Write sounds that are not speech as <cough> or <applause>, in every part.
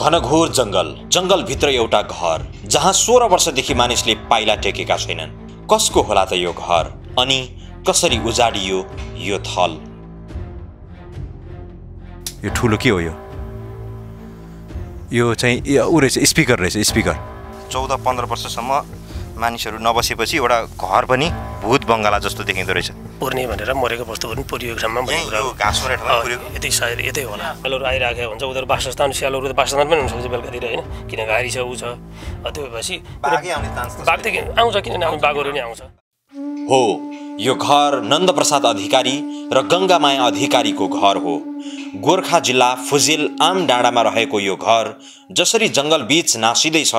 घनघोर जङ्गल जङ्गलभित्र एउटा घर जहाँ सोह्र वर्षदेखि मानिसले पाइला टेकेका छैनन्। कसको होला त यो घर? अनि कसरी उजाडियो यो थल? यो ठुलो के हो यो? यो चाहिँ यो ऊ रहेछ स्पिकर रहेछ स्पिकर। चौध पन्ध्र वर्षसम्म मानिसहरू नबसेपछि एउटा घर पनि भूत बङ्गाला जस्तो देखिँदो रहेछ। पुर्ने भनेर मरेको वस्तुहरू पनि पुरिएको ठाउँमा यतै सायद यतै होला। स्यालहरू आइरहेको हुन्छ उनीहरू वासस्थान स्यालहरू त वासस्थान पनि हुनसक्छ बेलुकातिर होइन? किन घारी छ ऊ छ। त्यो भएपछि बाघै त आउँछ किनभने बाघहरू नि आउँछ। हो। यो घर नन्दप्रसाद अधिकारी र गङ्गामाया अधिकारीको घर हो। गोर्खा जिल्ला फुजिल आम डाँडामा रहेको यो घर जसरी जङ्गल बीच नासिँदैछ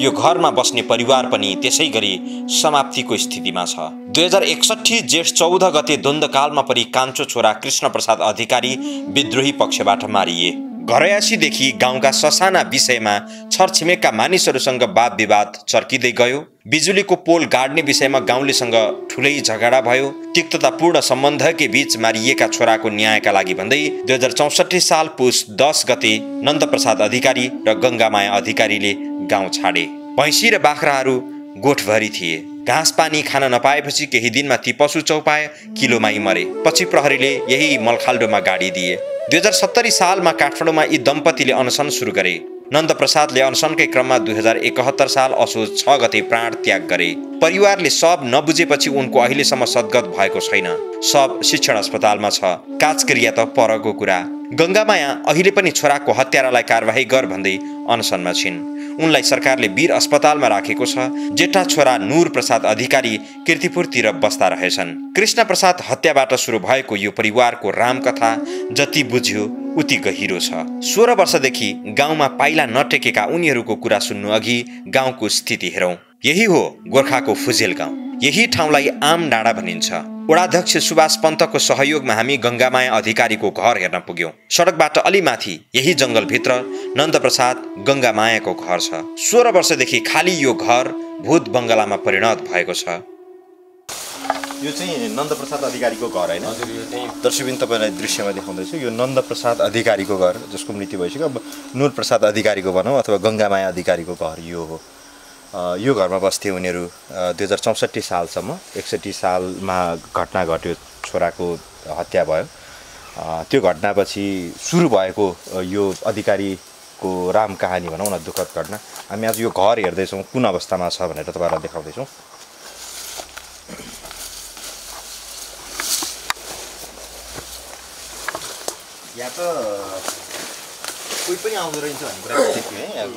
यो घरमा बस्ने परिवार पनि त्यसै गरी समाप्तिको स्थितिमा छ। दुई हजार एकसट्ठी जेठ चौध गते द्वन्द्वकालमा परि कान्छो छोरा कृष्ण प्रसाद अधिकारी विद्रोही पक्षबाट मारिए। घरयासीदेखि गाउँका ससाना विषयमा छरछिमेकका मानिसहरूसँग वाद विवाद चर्किँदै गयो। बिजुलीको पोल गाड्ने विषयमा गाउँलेसँग ठुलै झगडा भयो। तिक्ततापूर्ण सम्बन्धकै बीच मारिएका छोराको न्यायका लागि भन्दै दुई हजार चौसठी साल पुस दस गते नन्दप्रसाद अधिकारी र गङ्गामाया अधिकारीले गाउँ छाडे। भैँसी र बाख्राहरू गोठभरि थिए। घाँस पानी खान नपाएपछि केही दिनमा ती पशु चौपाए किलोमै मरे। पछि प्रहरीले यही मलखाल्डोमा गाडी दिए। दुई हजार सत्तरी सालमा काठमाडौँमा यी दम्पतिले अनसन सुरु गरे। नन्दप्रसादले अनसनकै क्रममा दुई हजार एकहत्तर साल असोज छ गते प्राण त्याग गरे। परिवारले सब नबुझेपछि उनको अहिलेसम्म सद्गत भएको छैन। सब शिक्षण अस्पतालमा छ। काजक्रिया त परको कुरा। गङ्गामाया अहिले पनि छोराको हत्यारालाई कारवाही गर भन्दै अनसनमा छिन्। उनलाई सरकारले वीर अस्पतालमा राखेको छ जेठा छोरा नूर प्रसाद अधिकारी किर्तिपुरतिर बस्दा रहेछन्। कृष्ण प्रसाद हत्याबाट सुरु भएको यो परिवारको रामकथा जति बुझ्यो उति गहिरो छ। सोह्र वर्षदेखि गाउँमा पाइला नटेकेका उनीहरूको कुरा सुन्नु अघि गाउँको स्थिति हेरौँ। यही हो गोर्खाको फुजेल गाउँ। यही ठाउँलाई आम डाँडा भनिन्छ। वडाध्यक्ष सुभाष पन्तको सहयोगमा हामी गङ्गामाया अधिकारीको घर हेर्न पुग्यौँ। सडकबाट अलि माथि यही जङ्गलभित्र नन्दप्रसाद गङ्गामायाको घर छ। सोह्र वर्षदेखि खाली यो घर भूत बङ्गलामा परिणत भएको छ। यो चाहिँ नन्दप्रसाद अधिकारीको घर होइन? दर्शकबिन तपाईँलाई दृश्यमा देखाउँदैछु। यो नन्दप्रसाद अधिकारीको घर जसको मृत्यु भइसक्यो। अब नुर प्रसाद अधिकारीको भनौँ अथवा गङ्गामाया अधिकारीको घर यो हो। यो घरमा बस्थे उनीहरू दुई हजार चौसठी सालसम्म एकसट्ठी सालमा घटना घट्यो छोराको हत्या भयो। त्यो घटनापछि सुरु भएको यो अधिकारीको राम कहानी भनौँ न दुःखद घटना। हामी आज यो घर हेर्दैछौँ कुन अवस्थामा छ भनेर तपाईँहरूलाई देखाउँदैछौँ। त कोही पनि आउँदो रहेछ भन्ने कुरा देख्यो है अब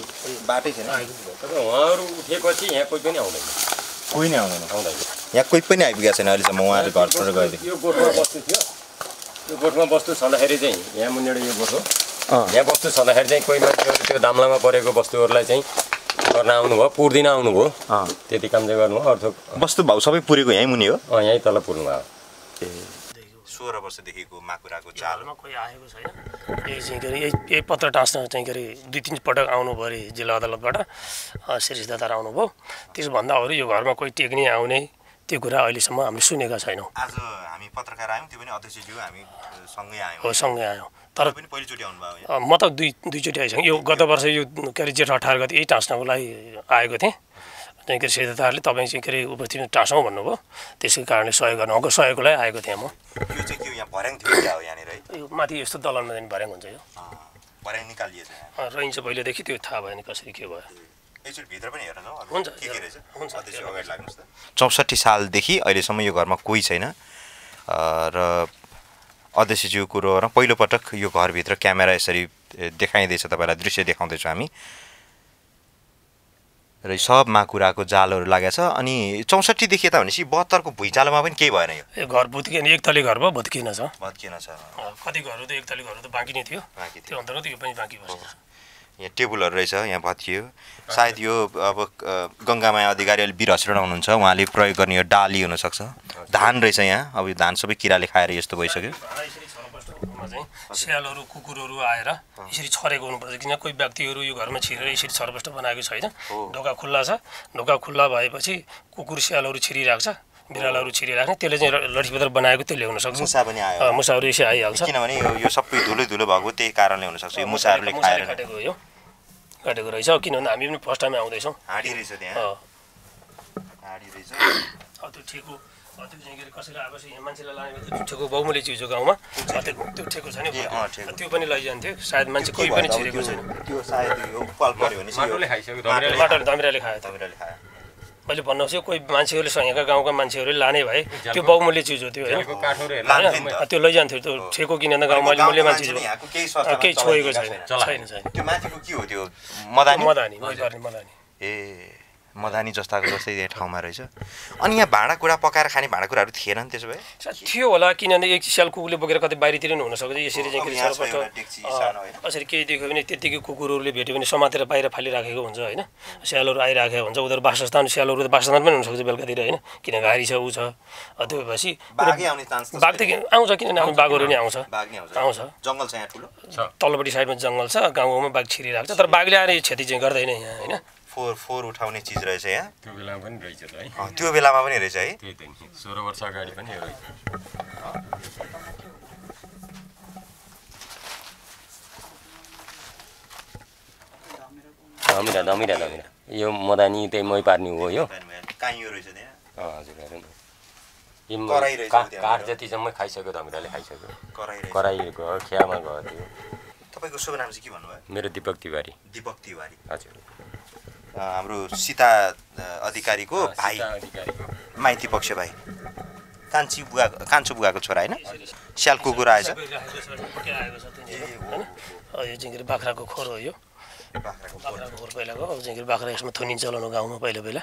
बाटै छैन। उहाँहरू उठेपछि यहाँ कोही पनि आउँदैन। कोही नै आउँदैन। आउँदैन। यहाँ कोही पनि आइपुगेको छैन अहिलेसम्म उहाँहरू घरबाट गएदेखि। यो गोठमा बस्तु थियो। यो गोठमा बस्तु छँदाखेरि चाहिँ यहाँ मुनिबाट यो गोठ हो। यहाँ बस्तु छँदाखेरि चाहिँ कोही मान्छेहरू त्यो दाम्लामा परेको वस्तुहरूलाई चाहिँ गर्न आउनुभयो पुर्दिन आउनुभयो। त्यति काम चाहिँ गर्नुभयो अर्थो वस्तु भाउ सबै पुरेको यहीँ मुनि हो? अँ यहीँ तल पुर्नु भयो सोह्र वर्षदेखिको माकुराको चाल। हालमा कोही आएको छैन। यही चाहिँ के अरे यही यही पत्र टाँस्न चाहिँ के अरे दुई तिन पटक आउनुभयो अरे जिल्ला अदालतबाट। शिरीष दादा आउनुभयो त्यसभन्दा अरू यो घरमा कोही टेक्ने आउने त्यो कुरा अहिलेसम्म हामीले सुनेका छैनौँ। आज हामी पत्रकार आयौँ त्यो पनि अध्यक्षज्यू हामी सँगै आयौँ। हो सँगै आयौँ। तर पनि पहिलोचोटि आउनुभयो म त दुई दुईचोटि आइसकेँ। यो गत वर्ष यो के अरे जेठ अठार गति यही टाँस्नको लागि आएको थिएँ। अरे सेतादारले तपाईँ चाहिँ के अरे उपस्थित टाँसौँ भन्नुभयो। त्यसै कारणले सहयोग गर्नु उहाँको सहयोगको लागि आएको थिएँ म। यो माथि यस्तो दलनमा चाहिँ भर्याङ हुन्छ यो। रहन्छ पहिलेदेखि त्यो थाहा भएन कसरी के भयो। चौसठी सालदेखि अहिलेसम्म यो घरमा कोही छैन। र अध्यक्षज्यू कुरो र पहिलोपटक यो घरभित्र क्यामेरा यसरी देखाइँदैछ तपाईँलाई दृश्य देखाउँदैछौँ हामी। र यो सब माकुराको जालहरू लागेको छ अनि चौसठीदेखि यता भनेपछि बहत्तरको भुइँचालोमा पनि केही भएन यो। घर भत्किएन एक तले घर भयो भत्किएन छ। भत्किएन छ। कति घरहरू त एक तले घरहरू त बाँकी नै थियो। बाँकी थियो। त्यो अन्तर्गत यो पनि बाँकी बसेको छ। यहाँ टेबलहरू रहेछ यहाँ भत्कियो। सायद यो अब गङ्गामाया अधिकारी अहिले वीर हस्पिटल हुनुहुन्छ उहाँले प्रयोग गर्ने यो डाली हुनसक्छ। धान रहेछ यहाँ। अब यो धान सबै किराले खाएर यस्तो भइसक्यो। हुनुमा चाहिँ स्यालहरू कुकुरहरू आएर यसरी छरेको हुनुपर्छ। किन? कोही व्यक्तिहरू यो घरमा छिरेर यसरी छरपष्ट बनाएको छैन ढोका खुल्ला छ। ढोका खुल्ला भएपछि कुकुर स्यालहरू छिरिरहेको छ बिरालोहरू छिरिरहेको छ त्यसले चाहिँ लठीपत्र बनाएको त्यसले हुनसक्छ मुसा पनि आयो। मुसाहरू यसै आइहाल्छ। किनभने यो सबै धुलो धुलो भएको त्यही कारणले हुनसक्छ यो मुसाहरूले खाएर। काटेको हो यो। घटेको रहेछ किनभने हामी पनि फर्स्ट टाइम आउँदैछौँ। हाँडी रहेछ त्यहाँ। हाँडी रहेछ। त्यो ठेको अब कसैलाई अब मान्छेलाई लाने ठेको बहुमूल्य चिज हो गाउँमा। त्यो ठेको छ नि। त्यो पनि लैजान्थ्यो। सायद मान्छे कोही पनि छिरेको छैन। त्यो माटोले धमिराले खायो मैले भन्नु चाहिँ कोही मान्छेहरूले यहाँका गाउँका मान्छेहरूले लाने भए त्यो बहुमूल्य चिज हो त्यो होइन? त्यो लैजान्थ्यो त्यो ठेको किनेर गाउँमा चिज हो। यहाँको केही छोएको छैन। छैन। छैन त्यो माथिको के हो त्यो? मदानी? मदानी। ए। मदानी जस्ताको जस्तै यहाँ ठाउँमा रहेछ। अनि यहाँ भाँडाकुँडा पकाएर खाने भाँडाकुँडाहरू थिएनन् त्यसो भए? थियो होला किनभने एक स्याल कुकुरले बोकेर कतै बाहिरतिर पनि हुनसक्छ यसरी चाहिँ यसरी केही देख्यो भने त्यत्तिकै कुकुरहरूले भेट्यो भने समातेर बाहिर फालिराखेको हुन्छ होइन। स्यालहरू आइराखेको हुन्छ उनीहरू वासस्थान स्यालहरू त वासस्थान पनि हुनसक्छ बेलुकातिर होइन। किन घारी छ ऊ छ। त्यो भएपछि बाघै त आउँछ किनभने हामी बाघहरू नि आउँछ। नै आउँछ। आउँछ। जङ्गल छ यहाँ ठुलो। तल्लोपट्टि साइडमा जङ्गल छ गाउँ गाउँमा बाघ छिरिरहेको छ तर बाघले आएर यो क्षति चाहिँ गर्दैन यहाँ होइन। फोहोर फोहोर उठाउने चिज रहेछ यहाँ। त्यो बेलामा पनि रहेछ त है। अँ, त्यो बेलामा पनि रहेछ है। त्यही त नि। सोह्र वर्ष अगाडि पनि रहेछ। धमिरा धमिरा धमिरा यो मदानी त्यही मै पार्ने हो यो। काइयो रहेछ त्यहाँ। हजुर हेरौँ काठ। जतिसम्म खाइसक्यो धमिराले खाइसक्यो। कराई गयो खियामा गयो त्यो। तपाईँको शुभ नाम चाहिँ के भन्नुभयो? मेरो दिपक तिवारी। दिपक तिवारी। हजुर। हाम्रो सीता अधिकारीको भाइ। माइती पक्ष भाइ। कान्छी बुवा कान्छो बुवाको छोरा होइन? स्याल कुकुर आएछ। बाख्राको खोर हो यो। बाख्राको बाख्राको खोर पहिलाको अब चाहिँ के अरे बाख्रा यसमा थुनिन्छ चलाउनु गाउँमा पहिला पहिला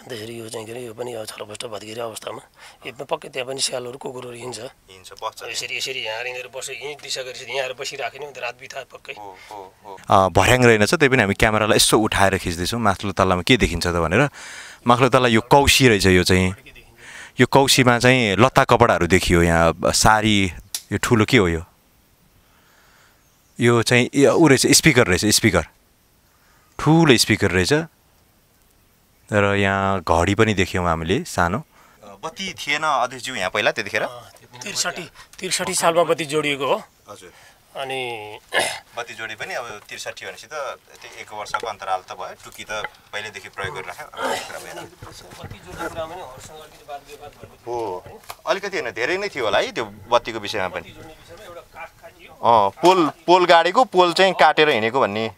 अन्तखेरि यो चाहिँ के अरे यो पनि अब छरपष्ट भत्किने अवस्थामा। यो पक्कै त्यहाँ पनि स्यालहरू कुकुरहरू हिँड्छ। यसरी यसरी यहाँ यिनीहरू बस्यो यहीँ दिशा गरेर यहाँ आएर बसिराख्यो नि रात बिता पक्कै। हो, हो, हो। भर्याङ रहेनछ त्यही पनि हामी क्यामेरालाई यसो उठाएर खिच्दैछौँ। माथिल्लो तल्लामा के देखिन्छ त भनेर। माथिल्लो तल्ला यो कौसी रहेछ यो चाहिँ। यो कौसीमा चाहिँ लत्ता कपडाहरू देखियो यहाँ सारी यो ठुलो के हो यो? यो चाहिँ ऊ रहेछ स्पिकर रहेछ स्पिकर। ठुलो स्पिकर रहेछ। र यहाँ घडी पनि देख्यौँ हामीले सानो। बत्ती थिएन अध्यक्षज्यू यहाँ पहिला त्यतिखेर? त्रिसठी त्रिसठी सालमा बत्ती जोडिएको हो। हजुर। अनि <coughs> बत्ती जोडी पनि अब त्रिसठी भनेपछि त त्यो एक वर्षको अन्तराल त भयो। टुकी त पहिल्यैदेखि प्रयोग गरिराख्यो। <coughs> हो। अलिकति होइन धेरै नै थियो होला है त्यो बत्तीको विषयमा पनि। पोल पोल गाडेको पोल चाहिँ काटेर हिँडेको भन्ने।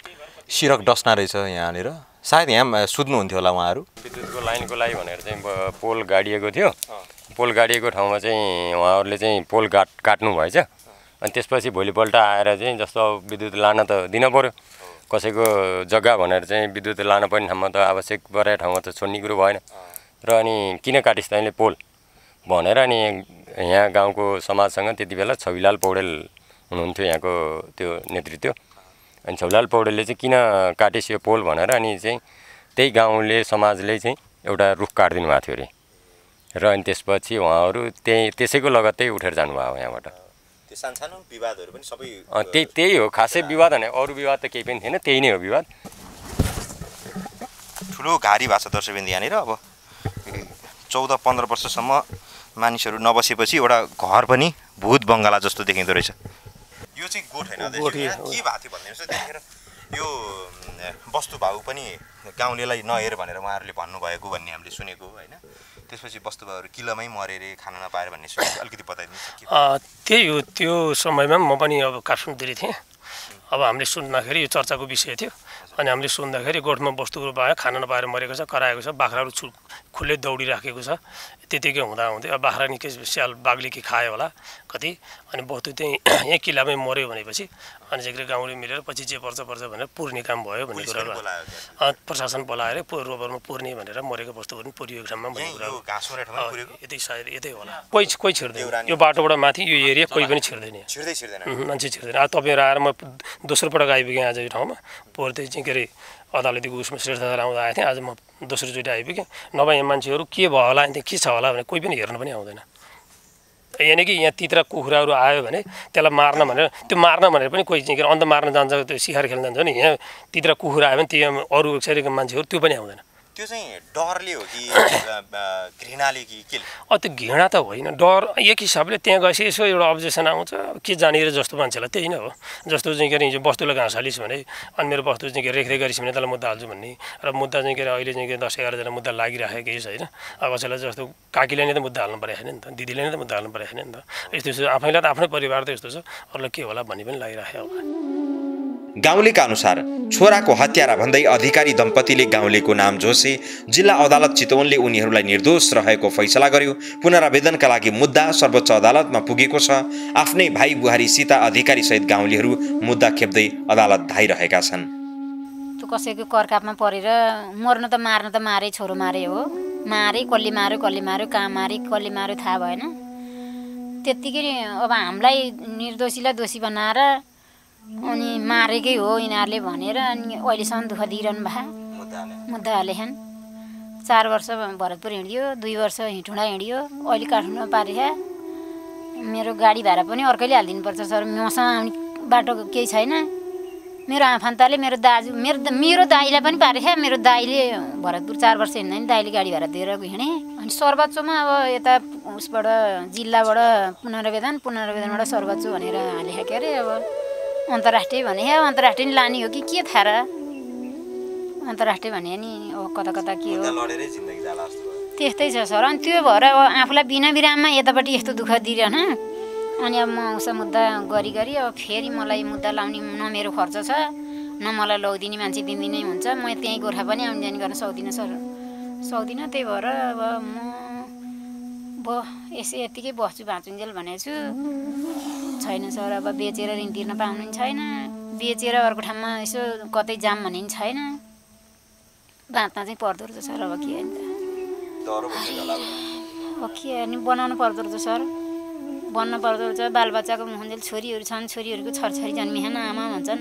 बत्ती सिरक डस्ना रहेछ यहाँनिर। सायद यहाँ सुत्नुहुन्थ्यो होला उहाँहरू। विद्युतको लाइनको लागि भनेर चाहिँ पोल गाडिएको थियो। पोल गाडिएको ठाउँमा चाहिँ उहाँहरूले चाहिँ पोल काट काट्नु भएछ। अनि त्यसपछि भोलिपल्ट आएर चाहिँ जस्तो अब विद्युत लान त दिन पऱ्यो कसैको जग्गा भनेर चाहिँ विद्युत लान पर्ने ठाउँमा त आवश्यक परेको ठाउँमा त छोड्ने कुरो भएन। र अनि किन काटिस् तैँले पोल? भनेर अनि यहाँ गाउँको समाजसँग त्यति बेला छविलाल पौडेल हुनुहुन्थ्यो यहाँको त्यो नेतृत्व। अनि छविलाल पौडेलले चाहिँ किन काटिस् यो पोल भनेर अनि चाहिँ त्यही गाउँले समाजले चाहिँ एउटा रुख काटिदिनु भएको थियो अरे। र अनि त्यसपछि उहाँहरू त्यही त्यसैको लगत्तै उठेर जानुभयो यहाँबाट। त्यो सानसानो विवादहरू पनि सबै त्यही त्यही हो। खासै विवाद होइन अरू विवाद त केही पनि थिएन त्यही नै हो विवाद। ठुलो घारी भएको छ दर्शकबिन्द यहाँनिर अब चौध पन्ध्र वर्षसम्म मानिसहरू नबसेपछि एउटा घर पनि भूत बङ्गाला जस्तो देखिँदो रहेछ। यो चाहिँ गोठ होइन के भएको थियो भनिदिनुहोस् त्यतिखेर यो अम्, वस्तुभाउ पनि गाउँलेलाई नहेर भनेर उहाँहरूले भन्नुभएको भन्ने हामीले सुनेको होइन? त्यसपछि वस्तुभाउहरू किलोमै मरे अरे खान नपाएर भन्ने सुनेको अलिकति बताइदिनुहोस् अँ, त्यही हो त्यो समयमा म पनि अब काठमाडौँतिर थिएँ। अब हामीले सुन्दाखेरि यो चर्चाको विषय थियो। अनि हामीले सुन्दाखेरि गोठमा वस्तुहरू पायो खान नपाएर मरेको छ कराएको छ बाख्राहरू छु खुल्लै दौडिराखेको छ त्यतिकै हुँदा हुँदै अब बाख्रा निकै स्याल बाघले के खायो होला कति। अनि वस्तु त्यहीँ <clears throat> यहीँ किल्लामै मऱ्यो भनेपछि अनि चाहिँ गाउँले मिलेर पछि जे पर्छ पर्छ भनेर पुर्ने काम भयो भन्ने कुराहरू प्रशासन बोलाएर रोबरमा पुर्ने भनेर मरेको वस्तुहरू पनि पुरिएको ठाउँमा भन्ने पुरेको? यतै सायद यतै होला। कोही कोही छिर्दैन। यो बाटोबाट माथि यो एरिया कोही पनि छिर्दैन मान्छे छिर्दैन। आज तपाईँहरू आएर म दोस्रो पटक आइपुगेँ आज यो ठाउँमा। पोहोर चाहिँ के अरे अदालतीको उसमा श्रेष्ठता आउँदा आएको थिएँ। आज म दोस्रोचोटि आइपुगेँ। नभए यहाँ मान्छेहरू के भयो होला अनि के छ होला भने कोही पनि हेर्न पनि आउँदैन। यानि कि यहाँ तित्र कुखुराहरू आयो भने त्यसलाई मार्न भनेर त्यो मार्न भनेर पनि कोही चाहिँ के अन्त मार्न जान्छ त्यो सिखार खेल्न जान्छ नि यहाँ तित्र कुखुरा आयो भने त्यो अरू शरीरको मान्छेहरू त्यो पनि आउँदैन। त्यो चाहिँ डरले हो कि <coughs> घृणाले कि के त्यो घृणा त होइन। डर एक हिसाबले त्यहाँ गएपछि यसो एउटा अब्जेक्सन आउँछ। के जानेर जस्तो मान्छेलाई त्यही नै हो। जस्तो चाहिँ के अरे हिजो वस्तुलाई घाँस हालिस् भने अनि मेरो वस्तु चाहिँ के अरे रेखदेख गरिस् भने त्यसलाई मुद्दा हाल्छु भन्ने। र मुद्दा चाहिँ के अरे अहिले चाहिँ के दस एघारजना मुद्दा लागिराखेको केही छैन अब कसैलाई जस्तो काकीले नै त मुद्दा हाल्नु परेको छैन नि त। दिदीले नै त मुद्दा हाल्नु परेको छैन नि त। यस्तो यस्तो आफैलाई त आफ्नै परिवार त यस्तो छ। अरूलाई के होला भन्ने पनि लागिराखेको होला। गाउँलेका अनुसार छोराको हत्यारा भन्दै अधिकारी दम्पतिले गाउँलेको नाम जोसे जिल्ला अदालत चितवनले उनीहरूलाई निर्दोष रहेको फैसला गर्यो। पुनरावेदनका लागि मुद्दा सर्वोच्च अदालतमा पुगेको छ। आफ्नै भाइ बुहारी सीता अधिकारीसहित गाउँलेहरू मुद्दा खेप्दै अदालत धाइरहेका छन्। कसैको करकापमा परेर मर्नु त मार्नु त मारे छोरो मारे हो। मारे कसले माऱ्यो कसले माऱ्यो कहाँ मारे कसले माऱ्यो थाहा भएन। त्यत्तिकै अब हामीलाई निर्दोषीलाई दोषी बनाएर अनि मारेकै हो यिनीहरूले भनेर अनि अहिलेसम्म दुःख दिइरहनु भए। मुद्दा हालेछन् चार वर्ष भरतपुर हिँडियो दुई वर्ष हिँडुँडा हिँडियो अहिले काठमाडौँमा पारिखा मेरो गाडी भाडा पनि अर्कैले हालिदिनुपर्छ सर। मसँग आउने बाटो केही छैन। मेरो आफन्तले मेरो दाजु मेरो मेरो दाईलाई पनि पारेख्या मेरो दाईले भरतपुर चार वर्ष हिँड्दा नि दाईले गाडी भाडा दिएर हिँडेँ। अनि सर्वोच्चमा अब यता उसबाट जिल्लाबाट पुनरावेदन पुनरावेदनबाट सर्वोच्च भनेर हालेको के अरे अब अन्तर्राष्ट्रिय भने हे अन्तर्राष्ट्रिय नि लाने हो कि के थाहा र? अन्तर्राष्ट्रिय भने नि अब कता कता के हो। त्यस्तै छ सर। अनि त्यो भएर अब आफूलाई बिना विराममा यतापट्टि यस्तो दुःख दिइरहन। अनि अब म उसो मुद्दा गरी गरी अब फेरि मलाई मुद्दा लाउने न मेरो खर्च छ न मलाई लौदिने मान्छे दिँदिनै हुन्छ। म त्यहीँ गोर्खा पनि आउने जाने गर्न सक्दिनँ सर। सक्दिनँ त्यही भएर अब म ब यसै यत्तिकै बस्छु बाँचुन्जेल भनेको छु। छैन सर अब बेचेर ऋण तिर्न पाउनु नि छैन। बेचेर अर्को ठाउँमा यसो कतै जाम भन्ने नि छैन। बाँच्न चाहिँ पर्दो रहेछ सर अब के अब। अब के अनि बनाउनु पर्दो रहेछ सर। बन्न पर्दो रहेछ बालबच्चाको मुहुन्जेल छोरीहरू छन् छोरीहरूको छोरछोरी जन्मिएन आमा भन्छन्।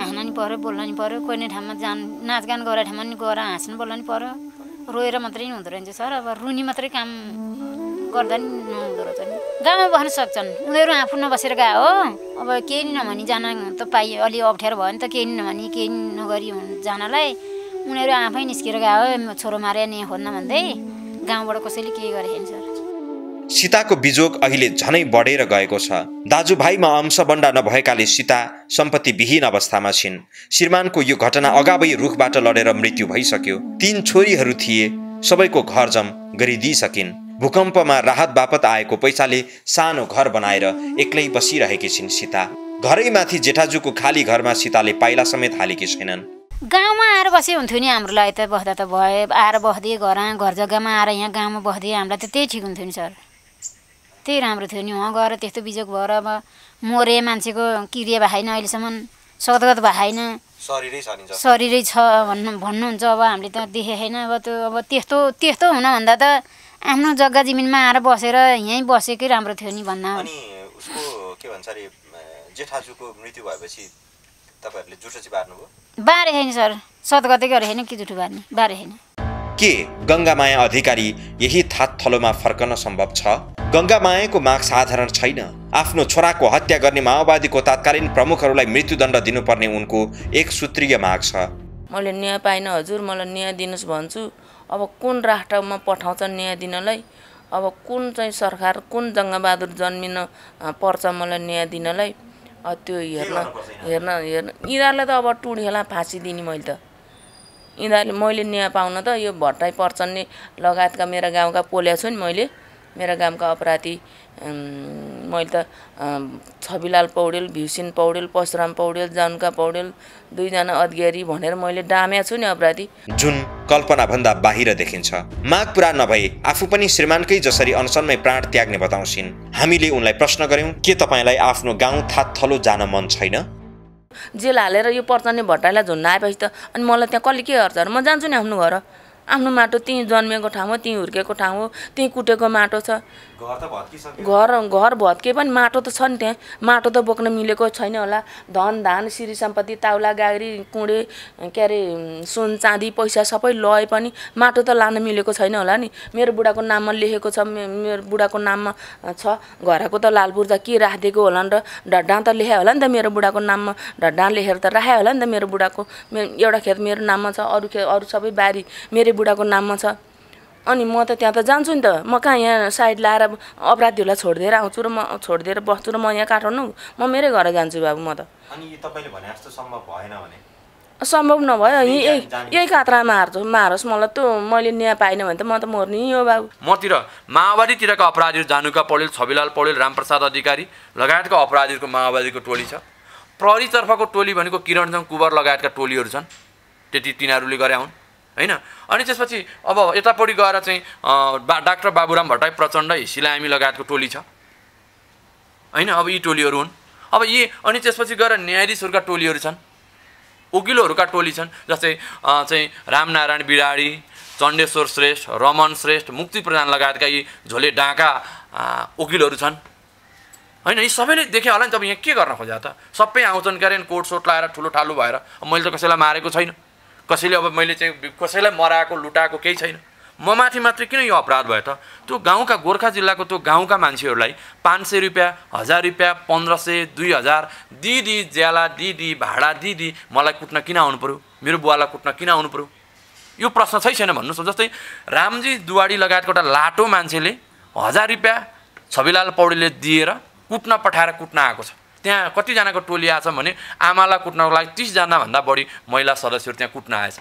हाँस्न नि पऱ्यो बोल्न नि पऱ्यो कोही नै ठाउँमा जान नाचगान गरेर ठाउँमा नि गएर हाँस्नु बोल्न नि पऱ्यो रोएर मात्रै नि हुँदो रहेछ सर। अब रुनी मात्रै काम गर्दा नि नहुँदो रहेछ नि। गाउँमा बस्न सक्छन्। उनीहरू आफू नबसेर गए हो। अब केही नभनी जान त पाइयो अलि अप्ठ्यारो भयो नि त। केही नि नभनी केही नगरी जानलाई। उनीहरू आफै निस्केर गयो छोरो मारे नि खोज्न भन्दै। गाउँबाट कसैले केही गरेको छैन सर। सीताको बिजोग अहिले झनै बढेर गएको छ। दाजुभाइमा अंशबन्डा नभएकाले सीता सम्पत्ति विहीन अवस्थामा छिन्। श्रीमानको यो घटना अगावै रुखबाट लडेर मृत्यु भइसक्यो। तीन छोरीहरू थिए। सबैको घर जम गरिदिइसकिन्। भूकम्पमा राहत बापत आएको पैसाले सानो घर बनाएर एक्लै बसिरहेकी छिन् सीता। घरैमाथि जेठाजुको खाली घरमा सीताले पाइला समेत हालेकी छैनन्। गाउँमा आएर बसे हुन्थ्यो नि हाम्रो लागि त बस्दा त भए। आएर बस्दै घर घर जग्गामा आएर यहाँ गाउँमा बस्दै हामीलाई त त्यही ठिक हुन्थ्यो नि सर। त्यही राम्रो थियो नि उहाँ गएर त्यस्तो बिजोग भएर अब मरे मान्छेको क्रिया भएको छैन अहिलेसम्म सदगत भएको छैन शरीरै छ भन्नु भन्नुहुन्छ अब हामीले त देखेको छैन अब त्यो अब त्यस्तो त्यस्तो हुनभन्दा त आफ्नो जग्गा जमिनमा आएर बसेर यहीँ बसेकै राम्रो थियो नि भन्न अनि उसको के भन्छ अरे जेठाजुको मृत्यु भएपछि तपाईँहरूले जुठो चाहिँ बार्नुभयो बारे छैन सर सदगतै गरे होइन कि जुठो बार्ने बारे छैन। के गङ्गामाया अधिकारी यही थात थलोमा फर्कन सम्भव छ? गङ्गामायाको माग साधारण छैन। आफ्नो छोराको हत्या गर्ने माओवादीको तत्कालीन प्रमुखहरूलाई मृत्युदण्ड दिनुपर्ने उनको एक सूत्रीय माग छ। मैले न्याय पाइनँ हजुर मलाई न्याय दिनुहोस् भन्छु। अब कुन राष्ट्रमा पठाउँछ न्याय दिनलाई? अब कुन चाहिँ सरकार कुन जङ्गबहादुर जन्मिन पर्छ मलाई न्याय दिनलाई? अब त्यो हेर्न हेर्न हेर्न। यिनीहरूलाई त अब टुँडीखेला फाँसी दिने मैले त। यिनीहरूले मैले न्याय पाउन त यो भट्टाई पर्चन्ने लगायतका मेरा गाउँका पोल्या छु नि मैले। मेरा गाउँका अपराधी मैले त छविलाल पौडेल भीमसिंह पौडेल परशुराम पौडेल जनुका पौडेल दुईजना अधिकारी भनेर मैले डाम्या छु नि अपराधी। जुन कल्पनाभन्दा बाहिर देखिन्छ। माग पुरा नभए आफू पनि श्रीमानकै जसरी अनसनमै प्राण त्याग्ने बताउँछिन्। हामीले उनलाई प्रश्न गर्यौं के तपाईँलाई आफ्नो गाउँ थात थलो जान मन छैन? जेल हालेर यो पर्चन्ने भट्टाइलाई झुन्न आएपछि त अनि मलाई त्यहाँ कसले के गर्छ र म जान्छु नि आफ्नो घर। आफ्नो माटो त्यहीँ जन्मेको ठाउँ हो त्यहीँ हुर्केको ठाउँ हो त्यहीँ कुटेको माटो छ। घर घर घर भत्के पनि माटो त छ नि त्यहाँ। माटो त बोक्न मिलेको छैन होला। धन धान श्री सम्पत्ति ताउला गाग्री कुँडे के अरे सुन चाँदी पैसा सबै लए पनि माटो त लान मिलेको छैन होला नि। मेरो बुढाको नाममा लेखेको छ मेरो बुढाको नाममा छ। घरको त लालपुर्जा के राखिदिएको होला नि र ढड्डा त लेखायो होला नि त मेरो बुढाको नाममा। ढड्डा लेखेर त राखायो होला नि त मेरो बुढाको। एउटा खेत मेरो नाममा छ अरू खेत अरू सबै बारी। मेरो बुढाको नाममा छ। अनि म त त्यहाँ त जान्छु नि त। म कहाँ यहाँ साइड लाएर अपराधीहरूलाई छोडिदिएर आउँछु र म छोडिदिएर बस्छु र म यहाँ काठमाडौँ म मेरै घर जान्छु बाबु म त। अनि तपाईँले भने जस्तो सम्भव भएन भने? सम्भव नभयो। यही यही खातरामा मार्छु मारोस् मलाई त। मैले न्याय पाइनँ भने त म त मर्ने हो बाबु। मतिर माओवादीतिरका अपराधीहरू जानुका पौडेल छविलाल पौडेल रामप्रसाद अधिकारी लगायतका अपराधीहरूको माओवादीको टोली छ। प्रहरीतर्फको टोली भनेको किरणजङ कुवर लगायतका टोलीहरू छन्। त्यति तिनीहरूले गरे हुन् होइन? अनि त्यसपछि अब यतापट्टि गएर चाहिँ बा डाक्टर बाबुराम भट्टाई प्रचण्ड हिसिलामी लगायतको टोली छ। होइन? अब यी टोलीहरू हुन्। अब यी अनि त्यसपछि गएर न्यायाधीशहरूका टोलीहरू छन्। वकिलहरूका टोली छन् जस्तै चाहिँ रामनारायण बिराडी चण्डेश्वर श्रेष्ठ रमन श्रेष्ठ मुक्ति प्रधान लगायतका यी झोले डाँका वकिलहरू छन्। होइन? यी सबैले देखे होला नि त अब यहाँ के गर्न खोजा त? सबै आउँछन् के अरे कोट सोट लाएर ठुलो ठालु भएर। मैले त कसैलाई मारेको छैन। कसैले अब मैले चाहिँ कसैलाई मराएको लुटाएको केही छैन। म माथि मात्रै किन यो अपराध भयो त? त्यो गाउँका गोर्खा जिल्लाको त्यो गाउँका मान्छेहरूलाई पाँच सय रुपियाँ हजार रुपियाँ पन्ध्र सय दुई हजार दिदी ज्याला दिदी भाडा दिदी मलाई कुट्न किन आउनु पऱ्यो मेरो बुवालाई कुट्न किन आउनु पऱ्यो यो प्रश्न छै छैन भन्नुहोस् जस्तै रामजी दुवाडी लगायतको एउटा लाटो मान्छेले हजार रुपियाँ छविलाल पौडेलले दिएर कुट्न पठाएर कुट्न आएको छ। त्यहाँ कतिजनाको टोली आएछ भने आमालाई कुट्नको लागि तिसजनाभन्दा बढी महिला सदस्यहरू त्यहाँ कुट्न आएछ।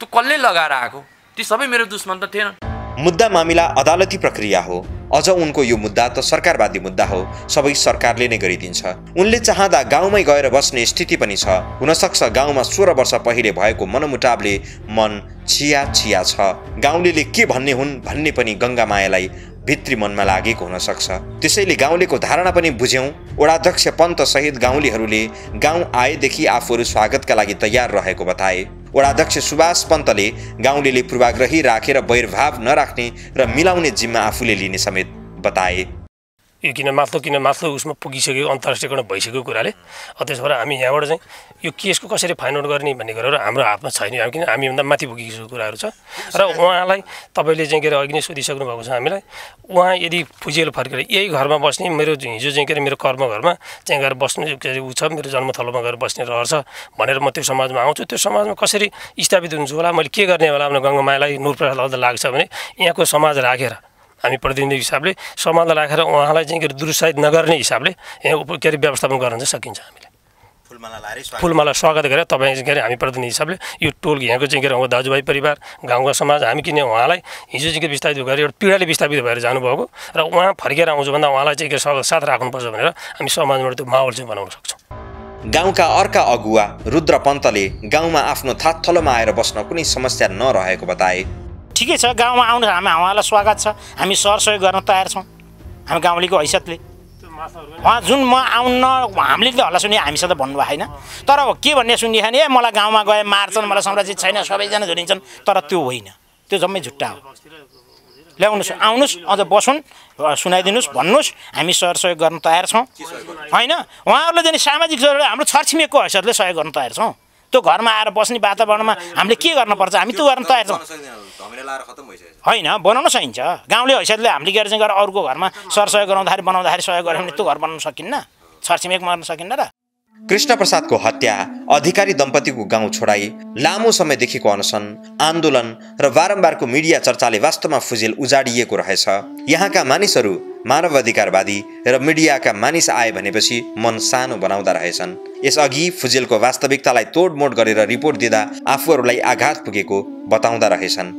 त्यो कसले लगाएर आएको? ती सबै मेरो दुश्मन त थिएनन् मुद्दा मामिला अदालती प्रक्रिया हो। अझ उनको यो मुद्दा त सरकारवादी मुद्दा हो। सबै सरकारले नै गरिदिन्छ। उनले चाहँदा गाउँमै गएर बस्ने स्थिति पनि छ। हुनसक्छ गाउँमा सोह्र वर्ष पहिले भएको मनमुटावले मन छिया छिया छ। गाउँलेले के भन्ने हुन् भन्ने पनि गङ्गामायालाई भित्री मनमा लागेको हुनसक्छ त्यसैले गाउँलेको धारणा पनि बुझ्यौँ। वडाध्यक्ष पन्त सहित गाउँलेहरूले गाउँ आएदेखि आफूहरू स्वागतका लागि तयार रहेको बताए। वडाध्यक्ष सुभाष पन्तले गाउँलेले पूर्वाग्रही राखेर वैरभाव नराख्ने र मिलाउने जिम्मा आफूले लिने समेत बताए। यो किन माथिल्लो किन माथिल्लो उसमा पुगिसक्यो अन्तर्राष्ट्रियकरण भइसकेको कुराले? अ त्यसो भएर हामी यहाँबाट चाहिँ यो केसको कसरी फाइन्ड आउट गर्ने भन्ने कुराहरू हाम्रो हातमा छैन किन हामीभन्दा माथि पुगिसकेको कुराहरू छ। र उहाँलाई तपाईँले चाहिँ के अरे अघि नै सोधिसक्नु भएको छ हामीलाई उहाँ यदि फुजिएल फर्केर यही घरमा बस्ने मेरो हिजो चाहिँ के अरे मेरो कर्म घरमा चाहिँ गएर बस्नु के अरे ऊ छ मेरो जन्मथलोमा गएर बस्ने रहर छ भनेर म त्यो समाजमा आउँछु त्यो समाजमा कसरी स्थापित हुन्छु होला मैले के गर्ने होला आफ्नो गङ्गामायालाई नुरप्रसाद लाग्छ भने यहाँको समाज राखेर हामी प्रतिनिधि हिसाबले समाजलाई राखेर उहाँलाई चाहिँ के अरे दुरुत्साहित नगर्ने हिसाबले यहाँ उप के अरे व्यवस्थापन गर्न चाहिँ सकिन्छ हामीले। फुलमाला स्वागत। फुलमाला स्वागत गरेर तपाईँ चाहिँ के अरे हामी प्रतिनिधि हिसाबले यो टोल यहाँको चाहिँ के अरे दाजुभाइ परिवार गाउँका समाज हामी किन उहाँलाई हिजो चाहिँ के विस्थापित गरेर एउटा पीडाले विस्थापित भएर जानुभएको र उहाँ फर्केर आउँछु भन्दा उहाँलाई चाहिँ के अरे साथ राख्नुपर्छ भनेर हामी समाजबाट त्यो माहौल चाहिँ बनाउन सक्छौँ। गाउँका अर्का अगुवा रुद्र पन्तले गाउँमा आफ्नो थातथलोमा आएर बस्न कुनै समस्या नरहेको बताए। ठिकै छ गाउँमा आउनु हामी उहाँलाई स्वागत छ। हामी सरसहयोग गर्न तयार छौँ। हामी गाउँलेको हैसियतले। उहाँ जुन म आउन हामीले त हल्ला सुने हामीसँग भन्नुभएको छैन तर के भन्ने सुन्ने खाने ए मलाई गाउँमा गए मार्छन् मलाई संरक्षित छैन सबैजना झुलिन्छन् तर त्यो होइन। त्यो जम्मै झुट्टा हो। ल्याउनुहोस् आउनुहोस् अझ बसुन् सुनाइदिनुहोस् भन्नुहोस् हामी सरसहयोग गर्न तयार छौँ। होइन? उहाँहरूले चाहिँ सामाजिक जरुरी हाम्रो छरछिमेकको हैसियतले सहयोग गर्न तयार छौँ। त्यो घरमा आएर बस्ने वातावरणमा हामीले के गर्नुपर्छ? हामी त्यो गर्न तयार छौँ। होइन बनाउन सकिन्छ। गाउँले हैसियतले हामीले गएर चाहिँ गएर अरूको घरमा सरसहयोग गराउँदाखेरि बनाउँदाखेरि सहयोग गऱ्यो भने त्यो घर बनाउन सकिन्न? छरछिमेक मर्न सकिन्न र? कृष्ण प्रसादको हत्या अधिकारी दम्पतिको गाउँ छोडाई लामो समयदेखिको अनसन आन्दोलन र बारम्बारको मिडिया चर्चाले वास्तवमा फुजेल उजाडिएको रहेछ। यहाँका मानिसहरू मानवाधिकारवादी र मिडियाका मानिस आए भनेपछि मन सानो बनाउँदा रहेछन्। यसअघि फुजेलको वास्तविकतालाई तोडमोड गरेर रिपोर्ट दिँदा आफूहरूलाई आघात पुगेको बताउँदा रहेछन्।